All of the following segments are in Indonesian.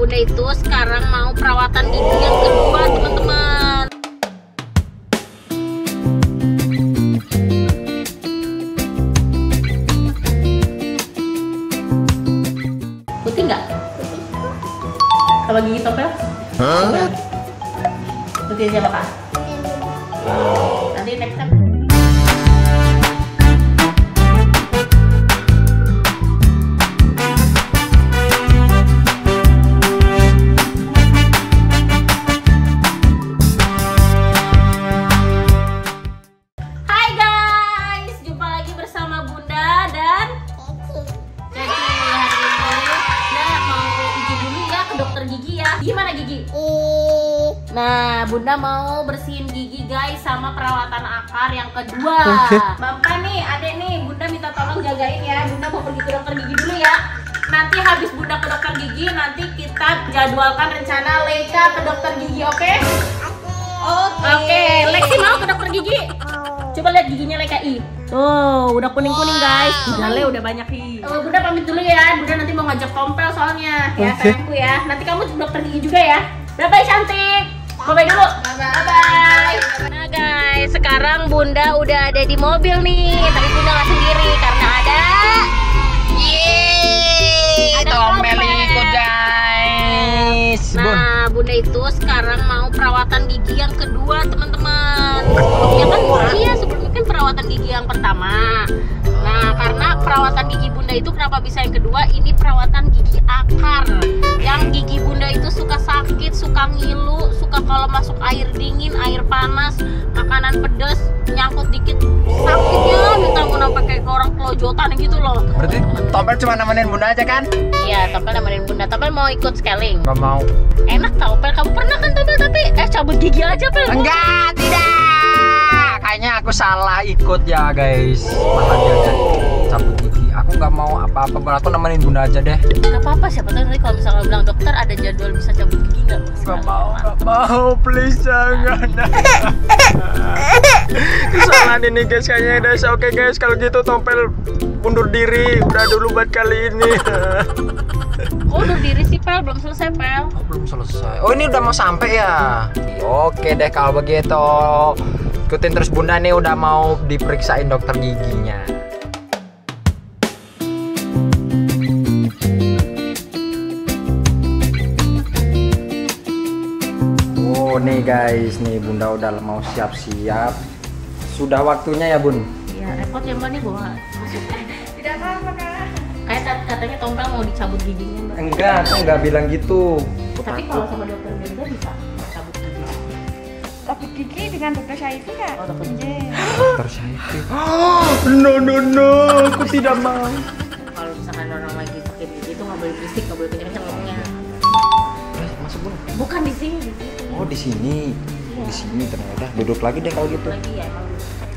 bunda itu sekarang mau perawatan gigi yang kedua teman-teman. Putih nggak? Kalau gigi topel? Putih siapa kak Gimana gigi? Nah, Bunda mau bersihin gigi guys sama perawatan akar yang kedua. Bapak nih, adek nih, Bunda minta tolong jagain ya. Bunda mau pergi ke dokter gigi dulu ya. Nanti habis Bunda ke dokter gigi, nanti kita jadwalkan rencana Leika ke dokter gigi, oke? Oke, Lexi mau ke dokter gigi? Coba lihat giginya Leika I. Tuh, udah kuning-kuning guys. Gale udah banyak I. Oh, Bunda pamit dulu ya. Bunda nanti mau ngajak tompel soalnya. Ya, sayangku ya. Nanti kamu dokter gigi juga ya. Bye-bye cantik. Bye-bye dulu. Bye-bye. Nah guys, sekarang Bunda udah ada di mobil nih. Tapi Bunda nggak sendiri karena ada Yeay, Ada tompel tompel. ikut guys. Bun. Nah, Bunda itu sekarang mau perawatan gigi yang kedua, teman-teman. Ya kan, iya sebelumnya kan perawatan gigi yang pertama. Nah, karena perawatan gigi Bunda itu kenapa bisa yang kedua? Ini perawatan gigi akar. Yang gigi Bunda itu suka sakit, suka ngilu, suka kalau masuk air dingin, air panas, makanan pedas, nyangkut dikit sakitnya minta kayak ke orang kelojotan gitu loh. Berarti tompel cuma nemenin bunda aja kan? Iya, Topel nemenin Bunda. Topel mau ikut scaling. Gak mau. Enak tau Pel, kamu pernah kan Topel tapi eh cabut gigi aja Pel. Enggak, tidak. Kayaknya aku salah ikut ya guys. Malah dia cabut gigi. Aku nggak mau apa-apa. Aku nemenin bunda aja deh. Gak apa-apa siapa tahu nanti kalau misalnya bilang dokter ada jadwal bisa cabut gigi nggak? Gak mau, gak mau, please jangan. Kesalahan ini guys kayaknya guys. Oke guys, kalau gitu tompel mundur diri. Udah dulu buat kali ini. Oh udah diri sih Pel, belum selesai Pel. Oh, belum selesai. Oh, ini udah mau sampai ya? Oke deh kalau begitu. Ikutin terus Bunda nih udah mau diperiksain dokter giginya. Oh, nih guys, nih Bunda udah mau siap-siap. Sudah waktunya ya, Bun? Iya repot ya Mbak nih bawa. Tidak kak. Kayak kat- katanya Tompel mau dicabut giginya Mbak. Enggak, aku enggak bilang gitu. Tapi kalau sama dokter Benda bisa cabut gigi. Cabut gigi dengan dokter Syaifi kak? Oh dokter Iya. Dokter Syaifi. no, no, no, aku tidak mau. Kalau misalkan orang lagi sakit gigi itu nggak boleh berisik, nggak boleh kenceng ngomongnya. Masuk, Bun. Bukan di sini, di situ. Oh, di sini. Iya. Di sini ternyata. Duduk lagi deh kalau gitu. Lagi ya emang.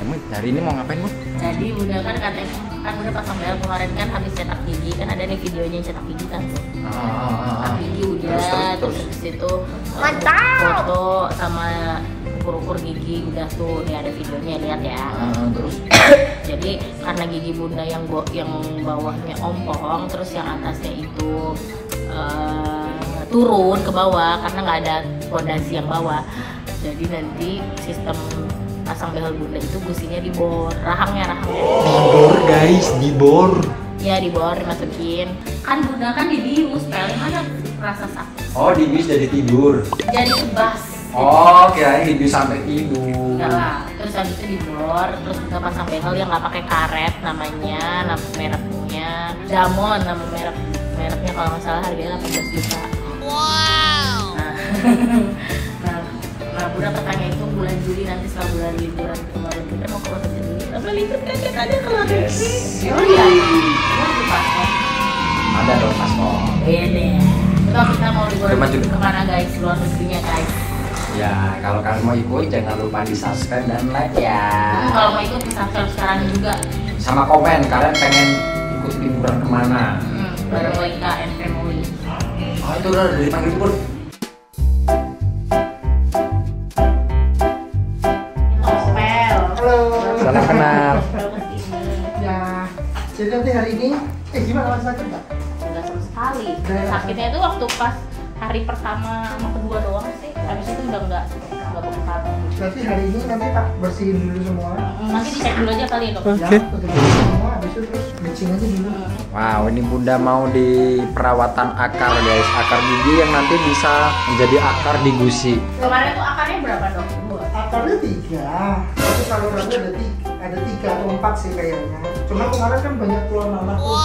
Emang hari ini mau ngapain, Bun? Jadi Bunda kan katanya kan Bunda pasang bel kemarin kan habis cetak gigi kan ada nih videonya yang cetak gigi kan tuh. Cetak gigi udah Terus, terus, terus, terus. itu uh, Mantap. foto sama ukur-ukur gigi udah tuh nih ada videonya lihat ya. Ah, terus Jadi karena gigi Bunda yang bo yang bawahnya ompong terus yang atasnya itu uh, turun ke bawah karena nggak ada fondasi yang bawah. Jadi nanti sistem pasang behel Bunda itu gusinya dibor, rahangnya rahangnya. dibor guys, dibor. Ya dibor dimasukin. Kan Bunda kan dibius, pel mana rasa sakit. Oh, dibis jadi tidur. Jadi kebas. Oh, kirain dibis sampai tidur. Enggak lah. Terus habis itu dibor, terus kita pasang behel yang nggak pakai karet namanya, nama mereknya Damon nama merek mereknya kalau nggak salah harganya 18 juta. Wow. Nah Juli nanti setelah bulan liburan kemarin kita mau ke Juli. Apa libur kan kita ada keluar Yes. negeri. Oh iya. Di paspor. Ada dong paspor. Bede. Coba kita mau liburan ke mana guys? Luar negerinya guys. Ya, kalau kalian mau ikut jangan lupa di subscribe dan like ya. Hmm, kalau mau ikut bisa share sekarang juga. Sama komen kalian pengen ikut liburan ke mana? Hmm, bareng and family. Oh, itu udah dari panggil hari ini, eh gimana mas sakit nggak? Enggak sama sekali. Sakitnya itu waktu pas hari pertama sama kedua doang sih. Habis itu udah nggak nggak bengkak Berarti hari ini nanti tak bersihin dulu semua. nanti dicek dulu aja kali ya dok. Ya, tutup dulu semua, habis itu terus bleaching aja dulu. Wow, ini bunda mau di perawatan akar guys, akar gigi yang nanti bisa menjadi akar di gusi. kemarin tuh akarnya berapa dok? Dua Akarnya tiga, tapi salurannya ada tiga, ada tiga atau empat sih kayaknya. Cuma kemarin kan banyak keluar nanah tuh,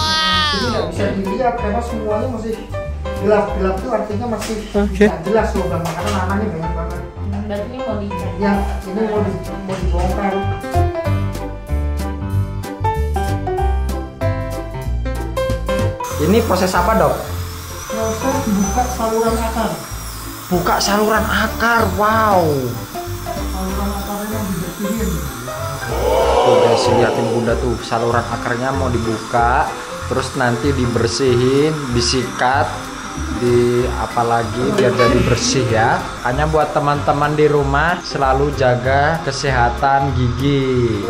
jadi nggak bisa dilihat karena semuanya masih gelap-gelap tuh artinya masih nggak jelas lubang karena nanahnya banyak banget. berarti ini mau dicek Yang ini mau di, mau dibongkar. Ini proses apa dok? Proses buka saluran akar. Buka saluran akar, wow. Saluran. Tuh guys, liatin bunda tuh saluran akarnya mau dibuka, terus nanti dibersihin, disikat, di apalagi biar jadi bersih ya. Hanya buat teman-teman di rumah selalu jaga kesehatan gigi.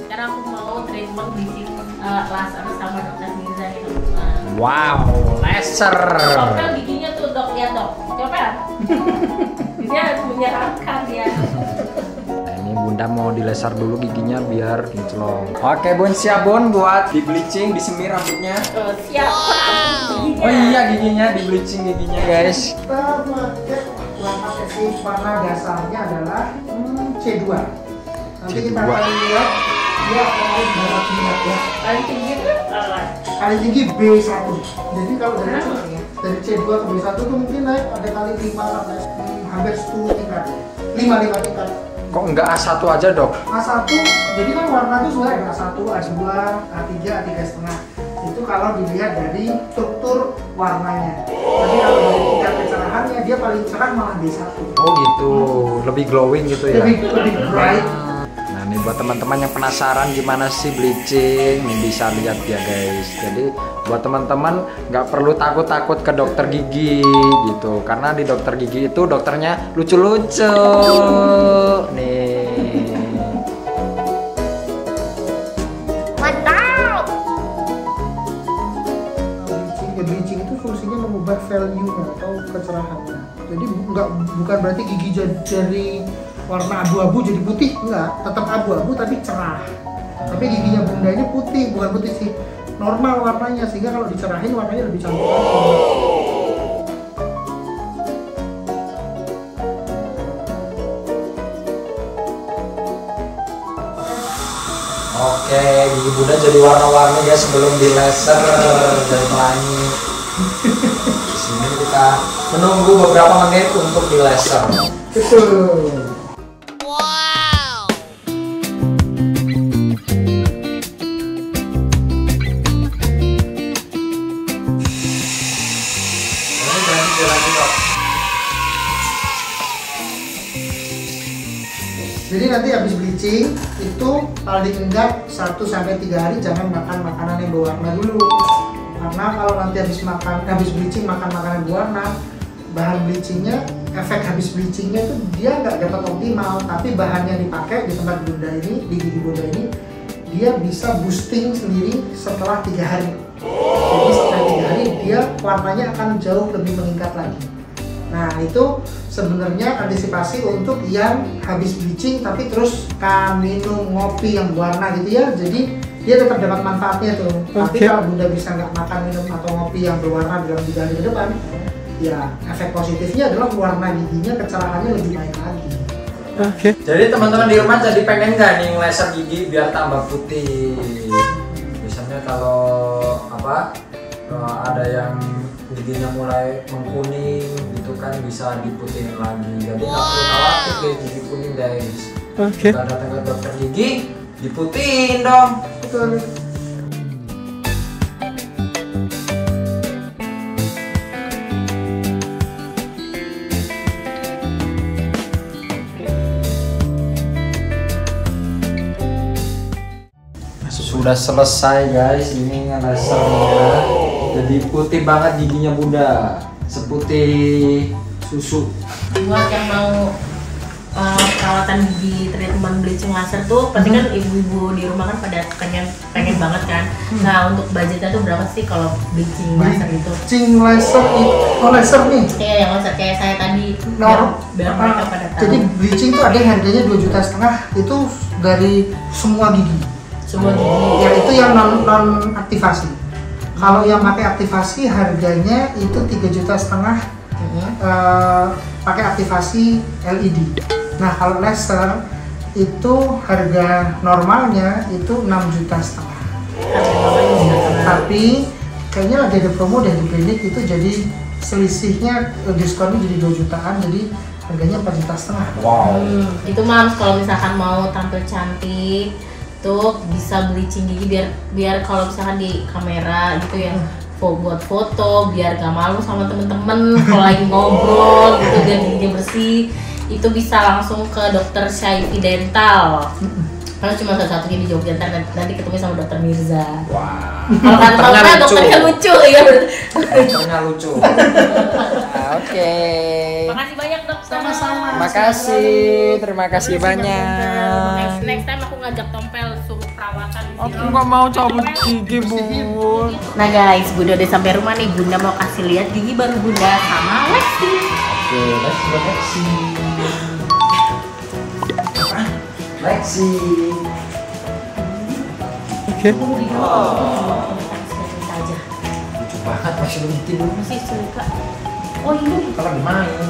sekarang aku mau treatment bleaching uh, laser sama dokter Mirza teman-teman Wow, laser. Topel giginya tuh dok lihat dok coba dia menyeramkan ya Bunda mau dileser dulu giginya biar kinclong. Oke bun siap bun buat di bleaching, disemir rambutnya. Eh, siap giginya Oh iya giginya di bleaching giginya guys. Kita pakai warna testing warna dasarnya adalah hmm, C2. Nanti kita C2. akan lihat dia akan berapa tingkat ya. paling tinggi Kali tinggi B1. Jadi kalau dari dari C2 ke B1 tuh mungkin naik ada kali 5 sampai hmm, hampir 10 tingkat. 5 5 tingkat. Kok enggak A1 aja dok? A1 jadi kan warna itu sebenarnya ada A1, A2, A3, A3 setengah. Itu kalau dilihat dari struktur warnanya. Tapi kalau dari tingkat kecerahannya dia paling cerah malah B1. Oh gitu, lebih glowing gitu ya. Lebih lebih bright. Nah ini buat teman-teman yang penasaran gimana sih bleaching, nih bisa lihat ya guys. Jadi buat teman-teman nggak perlu takut-takut ke dokter gigi gitu, karena di dokter gigi itu dokternya lucu-lucu. Nih. bleaching ya bleaching itu fungsinya mengubah value atau kecerahannya jadi nggak bukan berarti gigi jadi warna abu-abu jadi putih enggak tetap abu-abu tapi cerah. Tapi giginya bunda ini putih bukan putih sih normal warnanya sehingga kalau dicerahin warnanya lebih cantik lagi Oke, gigi bunda jadi warna-warni ya sebelum di laser dari pelangi. Di sini kita menunggu beberapa menit untuk di laser. betul nanti habis bleaching itu paling enggak 1 sampai 3 hari jangan makan makanan yang berwarna dulu. Karena kalau nanti habis makan habis bleaching makan makanan berwarna bahan bleachingnya efek habis bleachingnya itu dia nggak dapat optimal. Tapi bahan yang dipakai di tempat bunda ini di gigi bunda ini dia bisa boosting sendiri setelah tiga hari. Jadi setelah tiga hari dia warnanya akan jauh lebih meningkat lagi Nah itu sebenarnya antisipasi untuk yang habis bleaching tapi terus kan minum ngopi yang warna gitu ya. Jadi dia tetap dapat manfaatnya tuh. Tapi Oke. kalau bunda bisa nggak makan minum atau ngopi yang berwarna dalam tiga hari ke depan, ya efek positifnya adalah warna giginya kecerahannya lebih baik lagi. Jadi teman-teman di rumah jadi pengen nggak nih laser gigi biar tambah putih? Biasanya kalau apa eh, ada yang giginya mulai mengkuning gitu kan bisa diputihin lagi. Jadi nggak perlu khawatir deh gigi kuning guys. Oke. Kita datang ke dokter gigi diputihin dong. Betul. Sudah selesai guys, ini lasernya. Jadi putih banget giginya bunda, seputih susu. buat yang mau uh, perawatan gigi treatment bleaching laser tuh pasti kan ibu-ibu di rumah kan pada pengen pengen banget kan. Nah untuk budgetnya tuh berapa sih kalau bleaching laser itu? Bleaching laser itu, oh laser nih. kayak yang laser kayak saya tadi. Biar, biar mereka pada tahu. Jadi bleaching tuh ada yang harganya 2 juta setengah itu dari semua gigi. semua gigi. Ya itu yang non non aktivasi. Kalau yang pakai aktivasi harganya itu 3 juta setengah eh, pakai aktivasi LED. Nah kalau laser itu harga normalnya itu 6 juta setengah. Tapi kayaknya lagi ada promo deh di klinik itu jadi selisihnya eh, diskonnya jadi 2 jutaan jadi harganya 4 juta setengah. Wow. Hmm, itu mams kalau misalkan mau tampil cantik tuh bisa bleaching gigi biar biar kalau misalkan di kamera gitu ya buat foto biar gak malu sama temen-temen kalau lagi ngobrol gitu biar giginya bersih itu bisa langsung ke dokter Syaifi Dental karena cuma satu-satunya di Jogja ntar nanti, nanti ketemu sama dokter Mirza Wah. kalau kan tahu kan dokternya lucu ya Dokternya lucu. Ah, Oke. makasih banyak dokter Sama-sama. Makasih, terima kasih next, banyak. next time aku ngajak tompel suruh perawatan di Aku nggak mau cabut gigi, Bun. Nah guys, Bunda udah sampai rumah nih. Bunda mau kasih lihat gigi baru Bunda sama Lexi. Oke, let's go Lexi. Lexi. Oke. aja. Lucu banget masih belum tidur. Masih suka. Oh ini. Kita lagi main.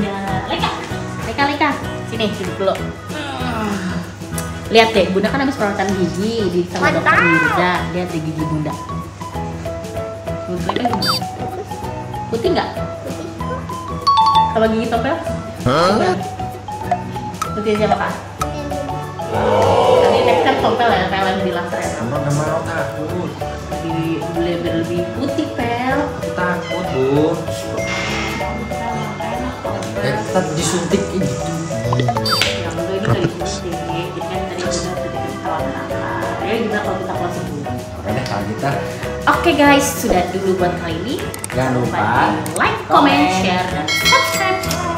Ya, Leka. Leka, Leka. Sini, duduk dulu. Lihat deh, Bunda kan habis perawatan gigi di sama dokter Mirza. Lihat deh gigi Bunda. Kan gimana? Putih nggak? Kalau gigi topel? Hah? Putih siapa kak? Nanti next time topel ya, pel yang di laser ya. Kamu udah mau takut. Lebih, lebih, lebih putih pel. Aku takut, Bun. Kita disuntik ini. Yang enggak ini. Jadi kan tadi kan? Ya gimana kalau kita closing dulu? Oke deh, kalau kita Oke guys, sudah dulu buat kali ini. jangan lupa Like, comment, share, dan subscribe.